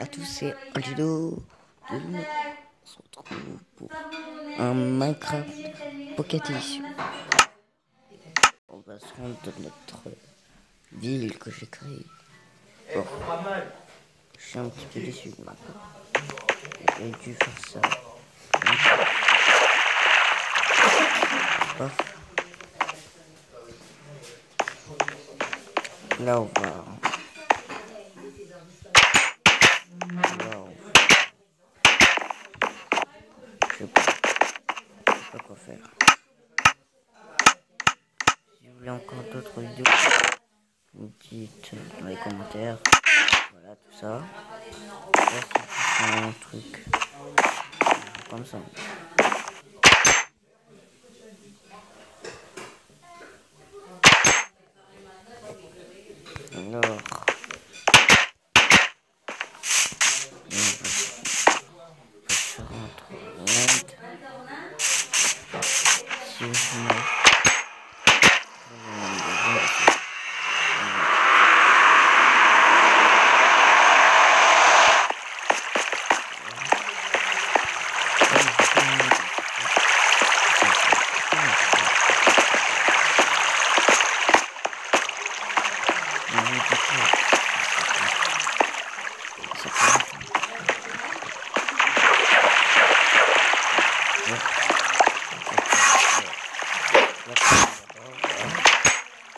À tous, c'est Angelo de Luna. On se retrouve pour un Minecraft Pocket Edition. On va se rendre dans notre ville que j'ai créée. Bon. Je suis un petit peu déçu. J'aurais dû faire ça. Là, on va. Là, on va. Je sais pas. Je sais pas quoi faire. Si vous voulez encore d'autres vidéos, vous dans les commentaires. Voilà, tout ça. Un truc. Comme ça. Alors. Si je mets.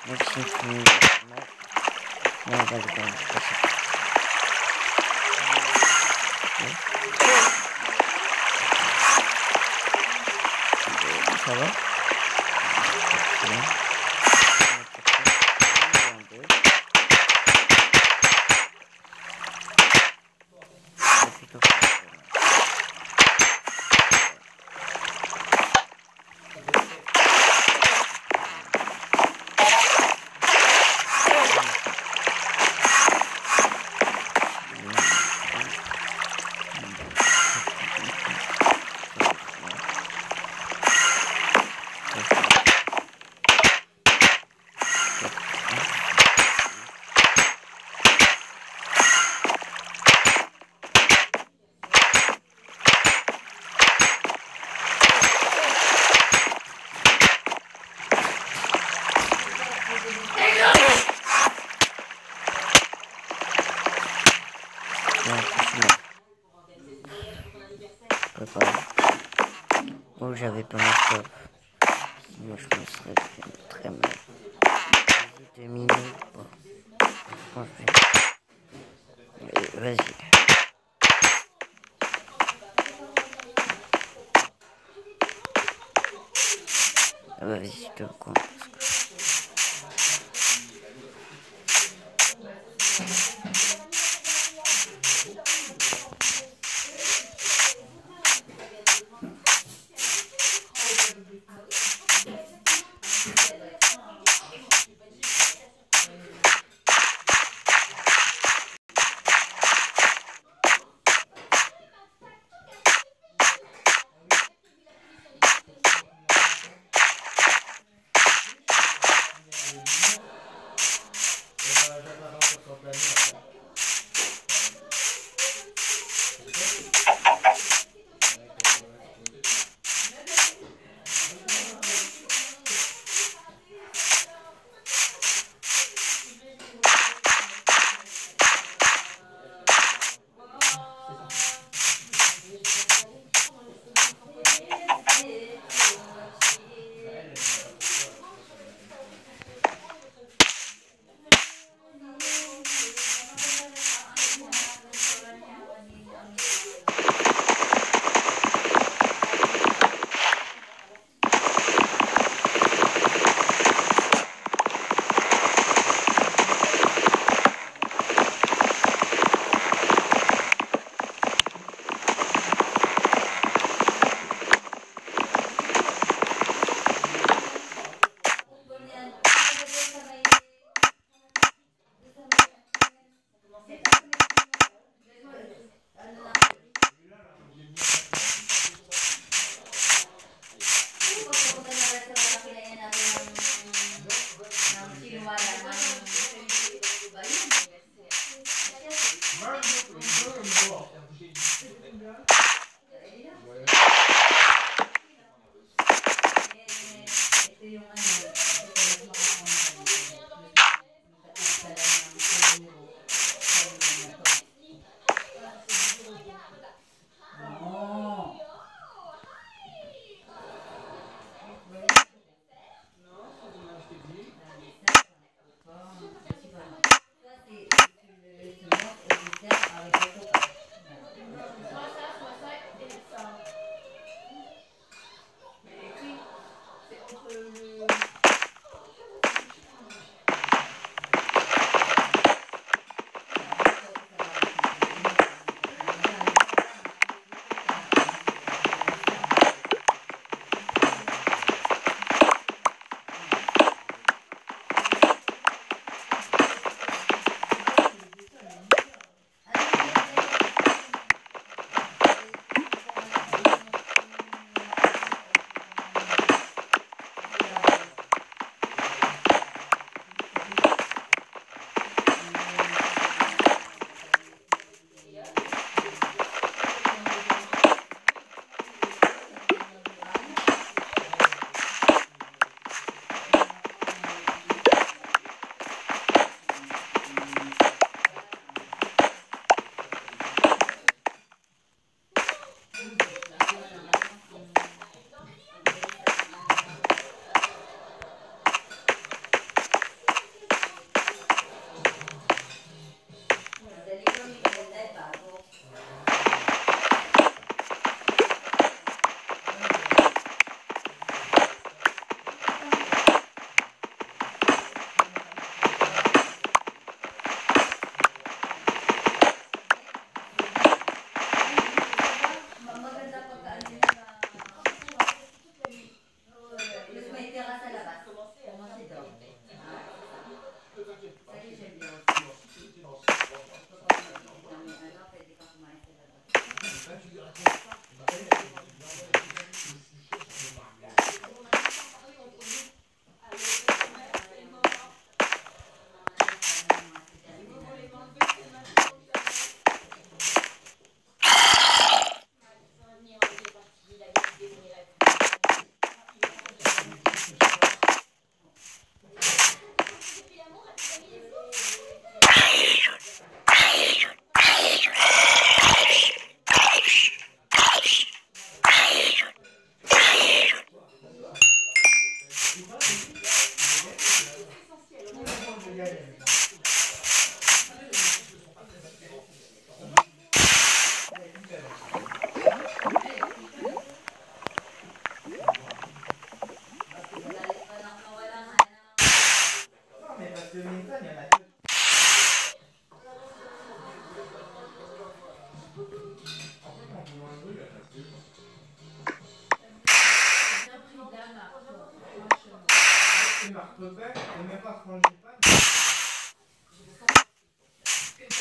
Merci. Non, on va le prendre. Ça va Préparé. J'avais pas ma stop. Sinon, je me serais fait très mal. Deux minutes. Bon. Vas-y. Ah bah, vas-y, je te compte. Gracias.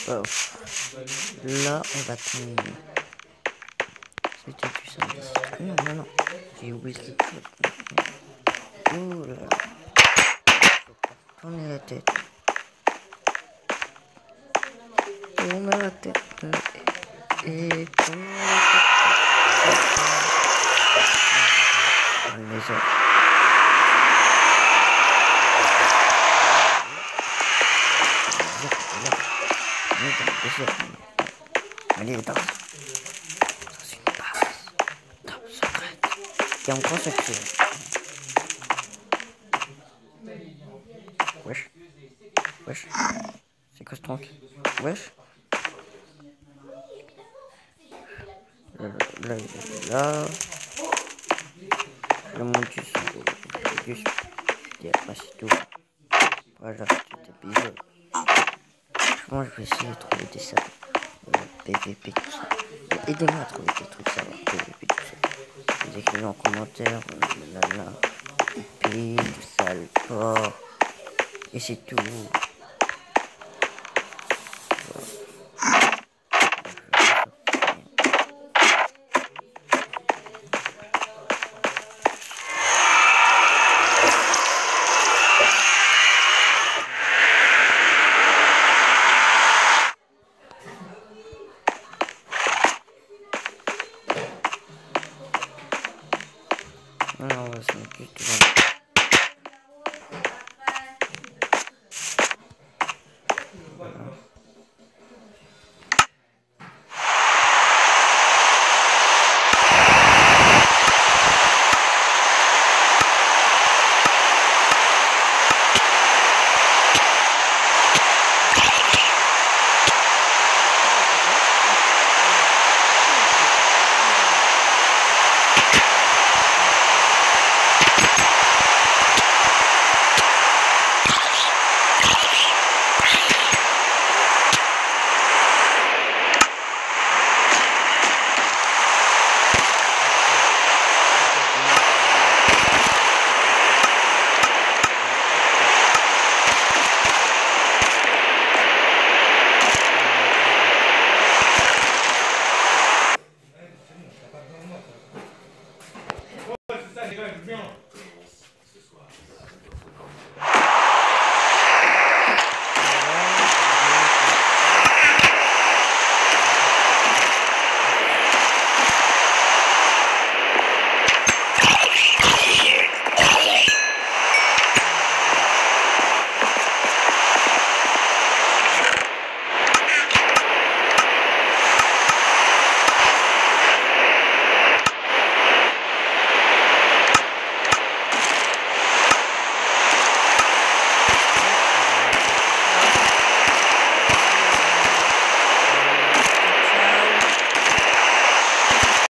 Oh. Là, on va terminer. C'était du service. Non, non, non. J'ai oublié quelque chose. Oh là là. La tête. Tourner la tête. Et la tête. Wesh. Wesh. C'est quoi ce truc Wesh. Là, là, là. Le monde du son. Du son. c'est tout. Voilà, cet épisode. Moi, je vais essayer de trouver des salles. PVP, tout ça. Aidez-moi à trouver des trucs ça PVP, tout ça. Écrivez en commentaire, là, là, IP, salle, port. Et c'est tout. Alors, Allez.